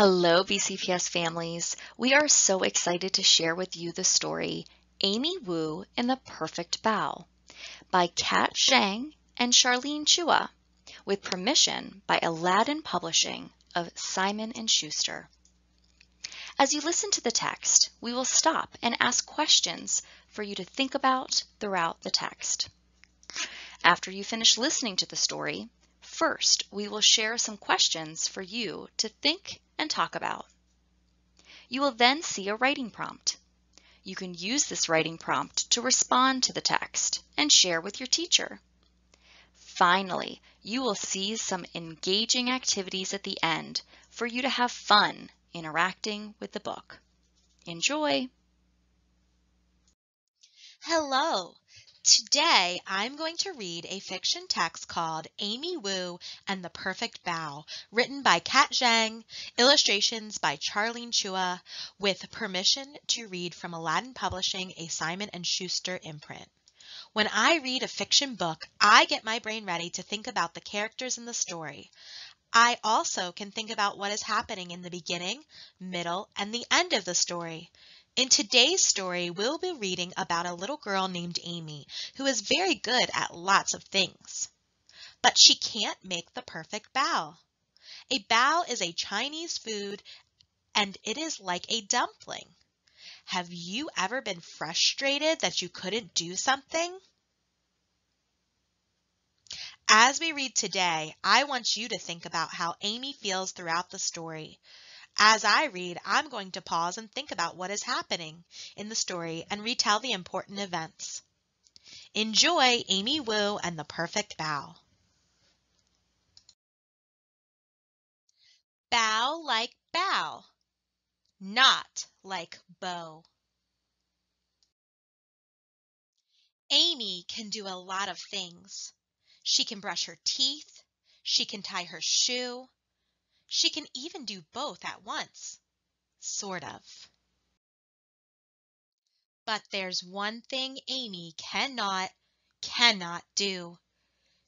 Hello, BCPS families. We are so excited to share with you the story Amy Wu and the Perfect Bao by Kat Zhang and Charlene Chua with permission by Aladdin Publishing of Simon & Schuster. As you listen to the text, we will stop and ask questions for you to think about throughout the text. After you finish listening to the story, first we will share some questions for you to think and talk about. You will then see a writing prompt. You can use this writing prompt to respond to the text and share with your teacher. Finally, you will see some engaging activities at the end for you to have fun interacting with the book. Enjoy! Hello! Today I'm going to read a fiction text called Amy Wu and the Perfect Bao, written by Kat Zhang, illustrations by Charlene Chua, with permission to read from Aladdin Publishing, a Simon & Schuster imprint. When I read a fiction book, I get my brain ready to think about the characters in the story. I also can think about what is happening in the beginning, middle, and the end of the story. In today's story, we'll be reading about a little girl named Amy who is very good at lots of things. But she can't make the perfect bao. A bao is a Chinese food and it is like a dumpling. Have you ever been frustrated that you couldn't do something? As we read today, I want you to think about how Amy feels throughout the story. As I read, I'm going to pause and think about what is happening in the story and retell the important events. Enjoy Amy Wu and the Perfect Bao. Bao like bow, not like bow. Amy can do a lot of things. She can brush her teeth, she can tie her shoe, she can even do both at once. Sort of. But there's one thing Amy cannot, cannot do.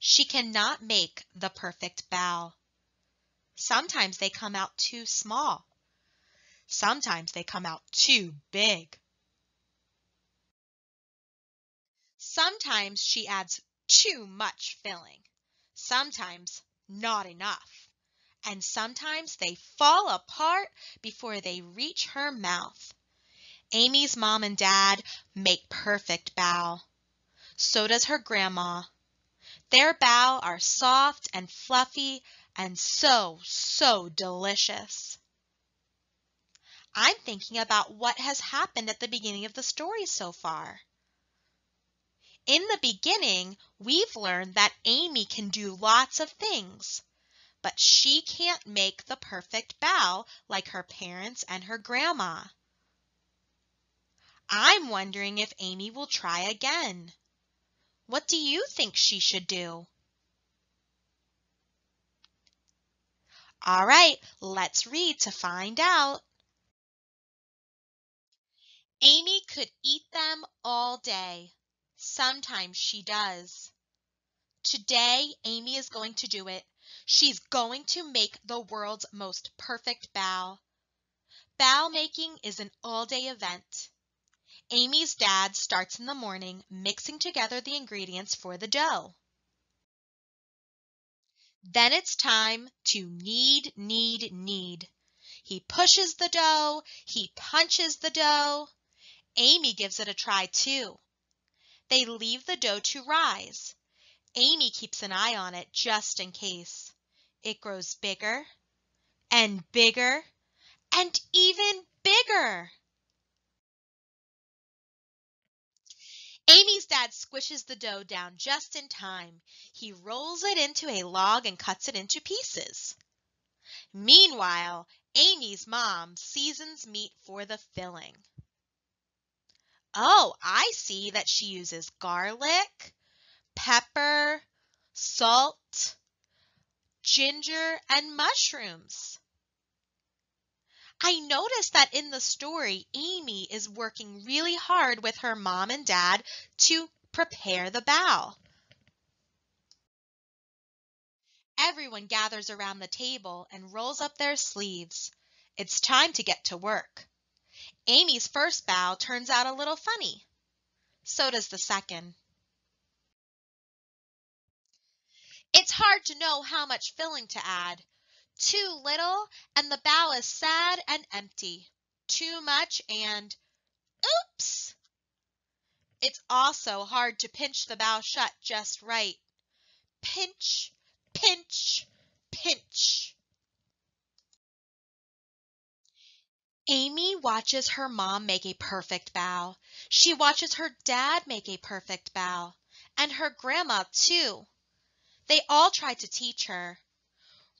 She cannot make the perfect bao. Sometimes they come out too small. Sometimes they come out too big. Sometimes she adds too much filling. Sometimes not enough and sometimes they fall apart before they reach her mouth. Amy's mom and dad make perfect bao. So does her grandma. Their bao are soft and fluffy and so, so delicious. I'm thinking about what has happened at the beginning of the story so far. In the beginning, we've learned that Amy can do lots of things but she can't make the perfect bao like her parents and her grandma. I'm wondering if Amy will try again. What do you think she should do? All right, let's read to find out. Amy could eat them all day. Sometimes she does. Today, Amy is going to do it She's going to make the world's most perfect bao. Bao making is an all-day event. Amy's dad starts in the morning mixing together the ingredients for the dough. Then it's time to knead, knead, knead. He pushes the dough, he punches the dough. Amy gives it a try too. They leave the dough to rise. Amy keeps an eye on it just in case. It grows bigger and bigger and even bigger. Amy's dad squishes the dough down just in time. He rolls it into a log and cuts it into pieces. Meanwhile, Amy's mom seasons meat for the filling. Oh, I see that she uses garlic, pepper, salt, ginger, and mushrooms. I noticed that in the story, Amy is working really hard with her mom and dad to prepare the bao. Everyone gathers around the table and rolls up their sleeves. It's time to get to work. Amy's first bao turns out a little funny. So does the second. It's hard to know how much filling to add. Too little, and the bao is sad and empty. Too much, and oops! It's also hard to pinch the bao shut just right. Pinch, pinch, pinch. Amy watches her mom make a perfect bao. She watches her dad make a perfect bao. And her grandma, too. They all try to teach her.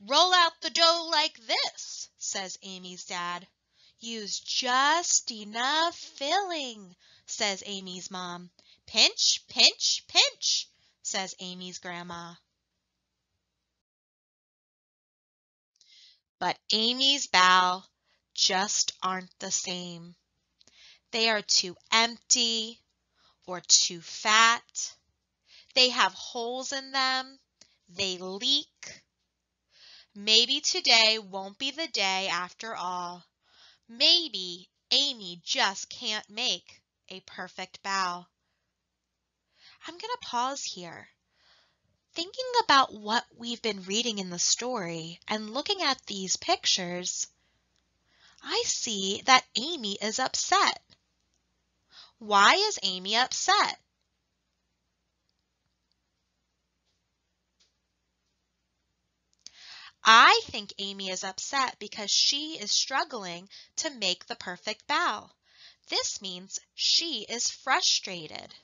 Roll out the dough like this, says Amy's dad. Use just enough filling, says Amy's mom. Pinch, pinch, pinch, says Amy's grandma. But Amy's bao just aren't the same. They are too empty or too fat. They have holes in them. They leak. Maybe today won't be the day after all. Maybe Amy just can't make a perfect bao. I'm going to pause here. Thinking about what we've been reading in the story and looking at these pictures, I see that Amy is upset. Why is Amy upset? I think Amy is upset because she is struggling to make the perfect bao. This means she is frustrated.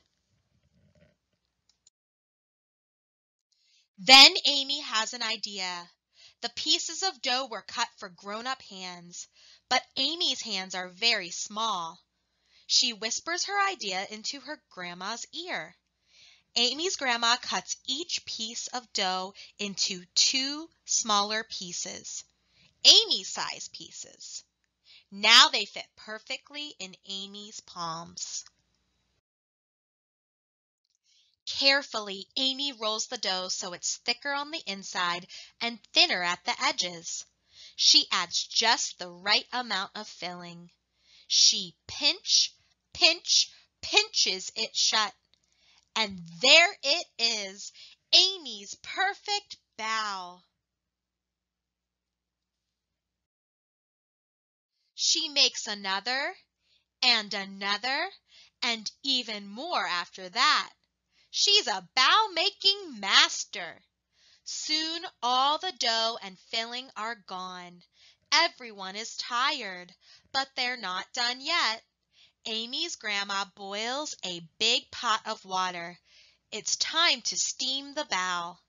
Then Amy has an idea. The pieces of dough were cut for grown-up hands, but Amy's hands are very small. She whispers her idea into her grandma's ear. Amy's grandma cuts each piece of dough into two smaller pieces, Amy size pieces. Now they fit perfectly in Amy's palms. Carefully, Amy rolls the dough so it's thicker on the inside and thinner at the edges. She adds just the right amount of filling. She pinch, pinch, pinches it shut. And there it is, Amy's perfect bao. She makes another and another and even more after that. She's a bao making master. Soon all the dough and filling are gone. Everyone is tired, but they're not done yet. Amy's grandma boils a big pot of water. It's time to steam the bao.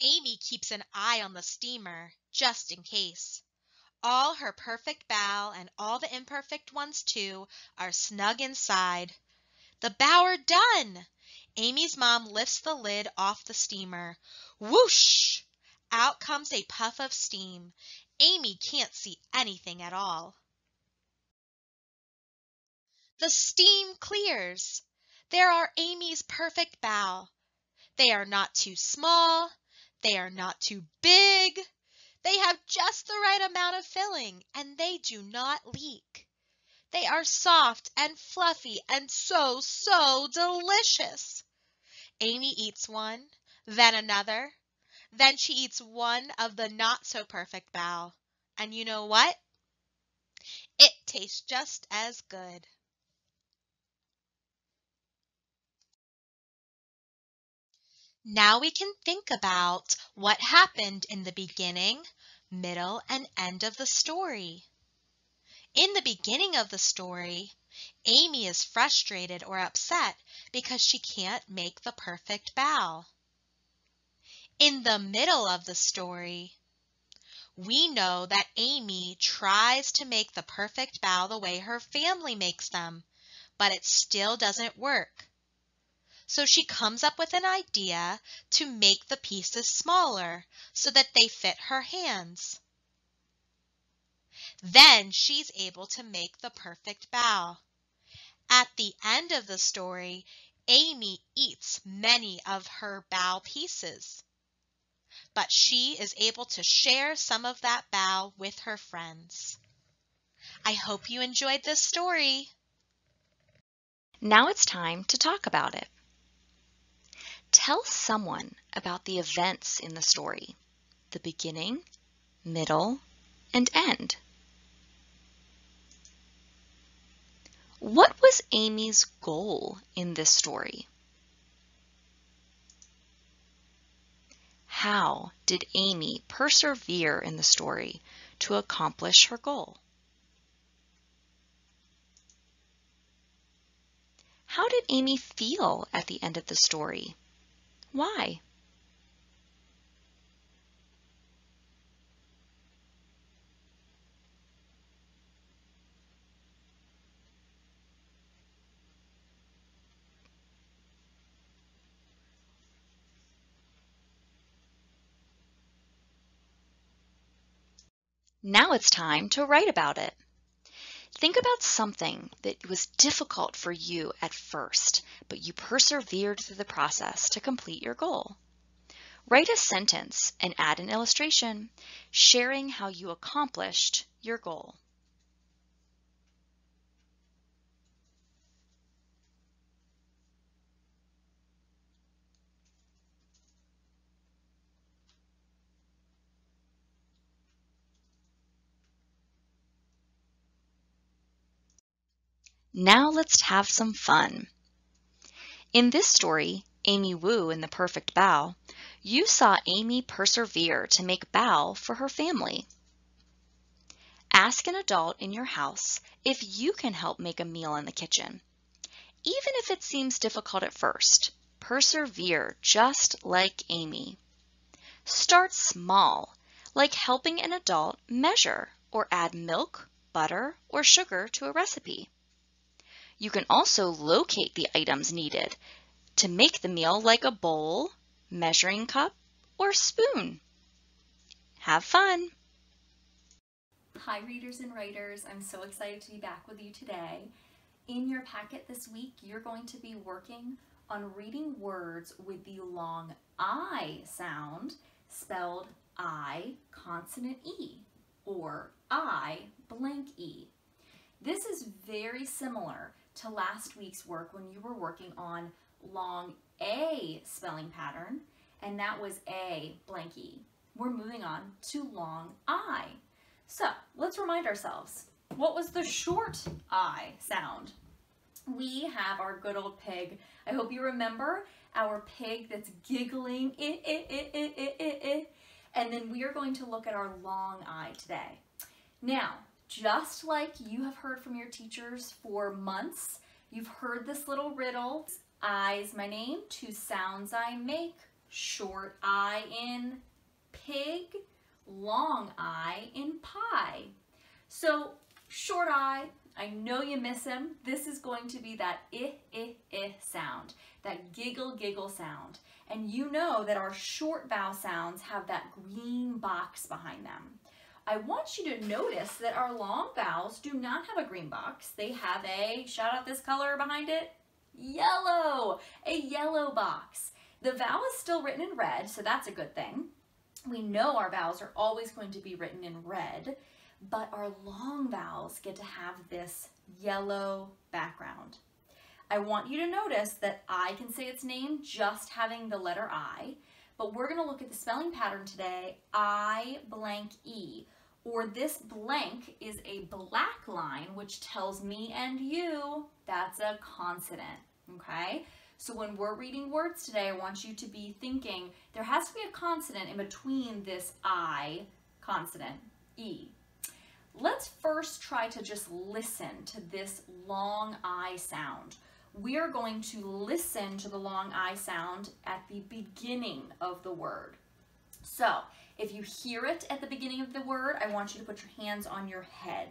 Amy keeps an eye on the steamer, just in case. All her perfect bao and all the imperfect ones too are snug inside. The bao are done! Amy's mom lifts the lid off the steamer. Whoosh! Out comes a puff of steam. Amy can't see anything at all. The steam clears. There are Amy's perfect bao. They are not too small. They are not too big. They have just the right amount of filling and they do not leak. They are soft and fluffy and so, so delicious. Amy eats one, then another. Then she eats one of the not so perfect bao. And you know what? It tastes just as good. Now we can think about what happened in the beginning, middle, and end of the story. In the beginning of the story, Amy is frustrated or upset because she can't make the perfect bao. In the middle of the story, we know that Amy tries to make the perfect bao the way her family makes them, but it still doesn't work. So she comes up with an idea to make the pieces smaller so that they fit her hands. Then she's able to make the perfect bao. At the end of the story, Amy eats many of her bao pieces. but she is able to share some of that bao with her friends. I hope you enjoyed this story. Now it's time to talk about it. Tell someone about the events in the story, the beginning, middle, and end. What was Amy's goal in this story? How did Amy persevere in the story to accomplish her goal? How did Amy feel at the end of the story? Why? Now it's time to write about it. Think about something that was difficult for you at first, but you persevered through the process to complete your goal. Write a sentence and add an illustration, sharing how you accomplished your goal. Now let's have some fun. In this story, Amy Wu in The Perfect Bao, you saw Amy persevere to make bao for her family. Ask an adult in your house if you can help make a meal in the kitchen. Even if it seems difficult at first, persevere just like Amy. Start small, like helping an adult measure or add milk, butter, or sugar to a recipe. You can also locate the items needed to make the meal like a bowl, measuring cup, or spoon. Have fun! Hi readers and writers, I'm so excited to be back with you today. In your packet this week, you're going to be working on reading words with the long I sound, spelled I consonant E, or I blank E. This is very similar to last week's work when you were working on long A spelling pattern, and that was A blank E. We're moving on to long I. So let's remind ourselves, what was the short I sound? We have our good old pig. I hope you remember our pig that's giggling, eh, eh, eh, eh, eh, eh, eh. and then we are going to look at our long I today. Now, just like you have heard from your teachers for months, you've heard this little riddle. Is my name, two sounds I make, short I in pig, long I in pie. So short I, I know you miss him. This is going to be that ih, ih, ih sound, that giggle, giggle sound. And you know that our short vowel sounds have that green box behind them. I want you to notice that our long vowels do not have a green box. They have a, shout out this color behind it, yellow, a yellow box. The vowel is still written in red, so that's a good thing. We know our vowels are always going to be written in red, but our long vowels get to have this yellow background. I want you to notice that I can say its name just having the letter I, but we're going to look at the spelling pattern today, I blank E, or this blank is a black line, which tells me and you that's a consonant, okay? So when we're reading words today, I want you to be thinking there has to be a consonant in between this I consonant, E. Let's first try to just listen to this long I sound we are going to listen to the long I sound at the beginning of the word. So if you hear it at the beginning of the word, I want you to put your hands on your head.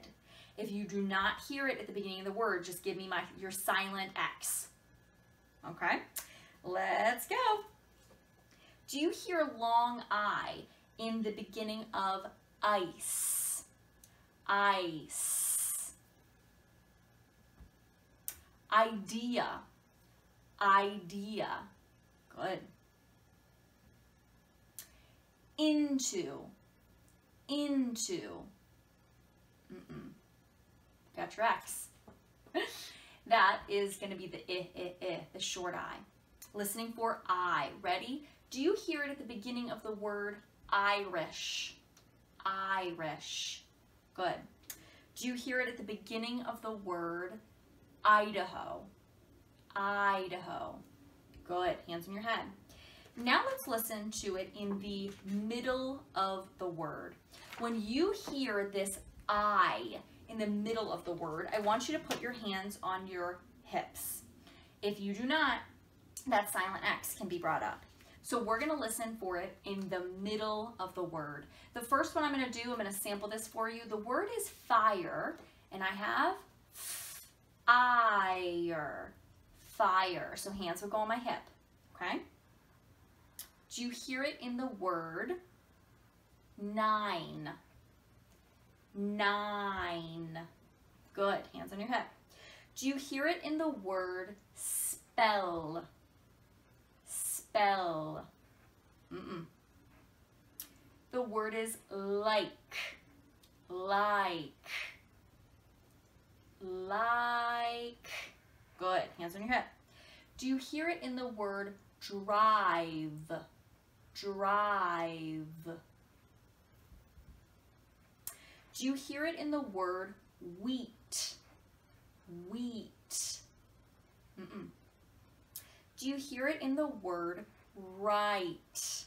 If you do not hear it at the beginning of the word, just give me my your silent X. Okay, let's go. Do you hear long I in the beginning of ice? Ice. idea, idea. Good. Into, into. Mm-mm. Got your X. that is going to be the I, I, I, the short I. Listening for I. Ready? Do you hear it at the beginning of the word Irish? Irish. Good. Do you hear it at the beginning of the word Idaho? Idaho. Good. Hands on your head. Now let's listen to it in the middle of the word. When you hear this I in the middle of the word, I want you to put your hands on your hips. If you do not, that silent X can be brought up. So we're going to listen for it in the middle of the word. The first one I'm going to do, I'm going to sample this for you. The word is fire, and I have fire, fire. So hands will go on my hip, okay? Do you hear it in the word nine? Nine. Good. Hands on your head. Do you hear it in the word spell? Spell. Mm -mm. The word is like. Like. Like. Good. Hands on your head. Do you hear it in the word drive? Drive. Do you hear it in the word wheat? Wheat. Mm -mm. Do you hear it in the word right?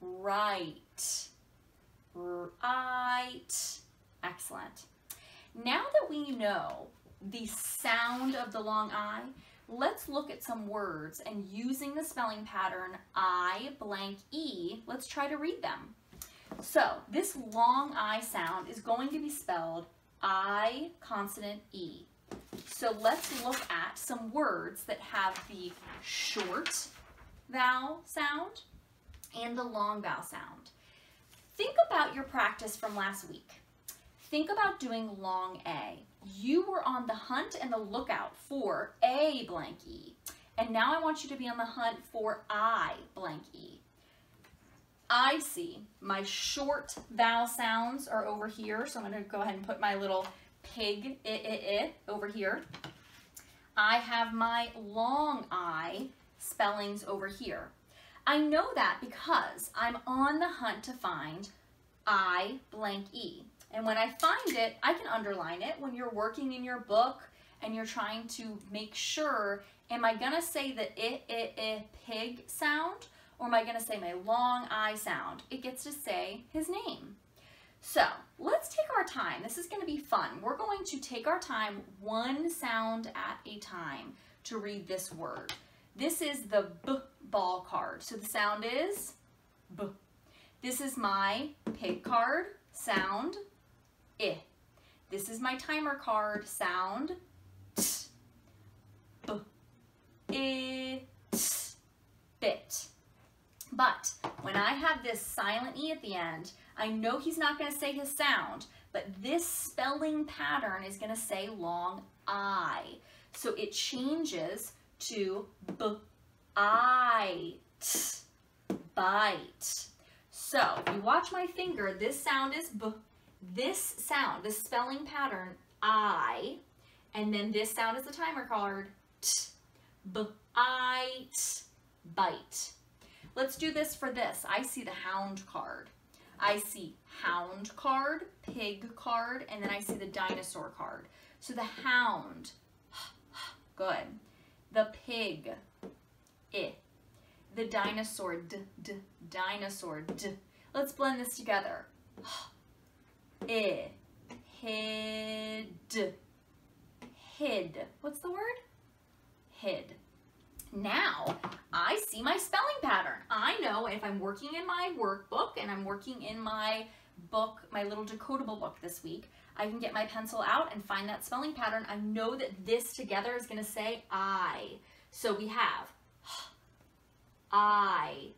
Right. Right. Excellent. Now that we know the sound of the long I, let's look at some words and using the spelling pattern I blank E, let's try to read them. So this long I sound is going to be spelled I consonant E. So let's look at some words that have the short vowel sound and the long vowel sound. Think about your practice from last week. Think about doing long A. You were on the hunt and the lookout for A blank E. And now I want you to be on the hunt for I blank E. I see my short vowel sounds are over here. So I'm going to go ahead and put my little pig i, i, i over here. I have my long I spellings over here. I know that because I'm on the hunt to find I blank E. And when I find it, I can underline it when you're working in your book and you're trying to make sure, am I gonna say the I, I, I, pig sound or am I gonna say my long I sound? It gets to say his name. So let's take our time. This is gonna be fun. We're going to take our time one sound at a time to read this word. This is the B ball card. So the sound is B. This is my pig card, sound I. This is my timer card, sound T. B. Bit. But when I have this silent E at the end, I know he's not going to say his sound, but this spelling pattern is going to say long I. So it changes to b, I, t, bite. So you watch my finger, this sound is b. This sound, this spelling pattern, I, and then this sound is the timer card, t, b, I, t, bite. Let's do this for this. I see the hound card. I see hound card, pig card, and then I see the dinosaur card. So the hound, good. The pig, I. The dinosaur, d, d, dinosaur, d. Let's blend this together. Hid, hid. What's the word? Hid. Now, I see my spelling pattern. I know if I'm working in my workbook and I'm working in my book, my little decodable book this week, I can get my pencil out and find that spelling pattern. I know that this together is going to say I. So we have I,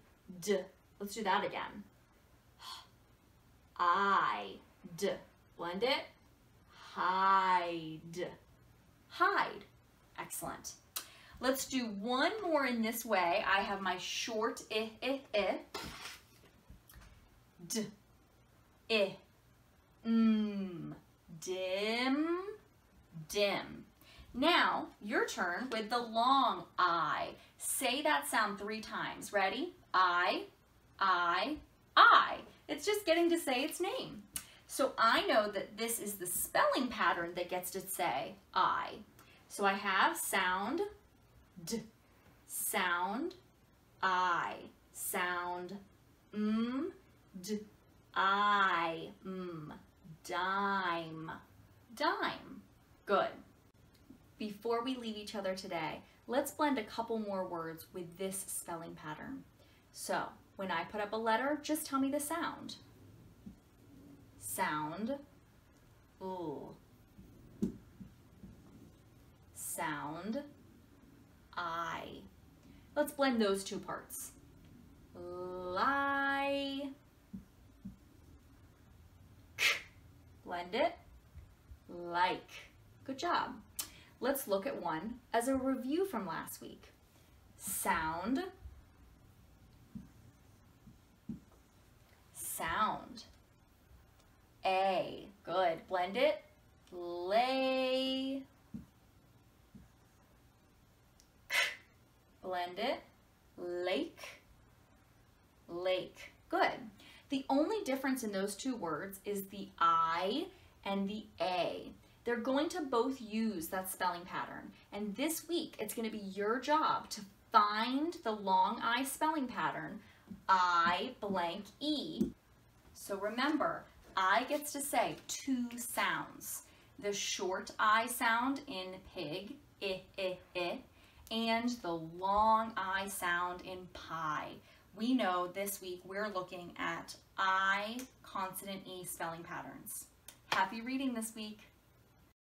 d. Let's do that again. I, d. Blend it. Hide. Hide. Excellent. Let's do one more in this way. I have my short I, I, I. d, i, m, dim, dim. Now, your turn with the long I. Say that sound three times. Ready? I, I, I. It's just getting to say its name. So I know that this is the spelling pattern that gets to say I. So I have sound d, sound I, sound m, d, I, m, dime, dime. Good. Before we leave each other today, let's blend a couple more words with this spelling pattern. So when I put up a letter, just tell me the sound. Sound, ooh. Sound, I. Let's blend those two parts. Lie. Blend it. Like. Good job. Let's look at one as a review from last week. Sound. Sound. A. Good. Blend it. Lay. Blend it. Lake. Lake. Good. The only difference in those two words is the I and the A. They're going to both use that spelling pattern. And this week, it's going to be your job to find the long I spelling pattern, I blank E. So remember, I gets to say two sounds. The short I sound in pig, I, I, I, and the long I sound in pie. We know this week we're looking at I consonant E spelling patterns. Happy reading this week.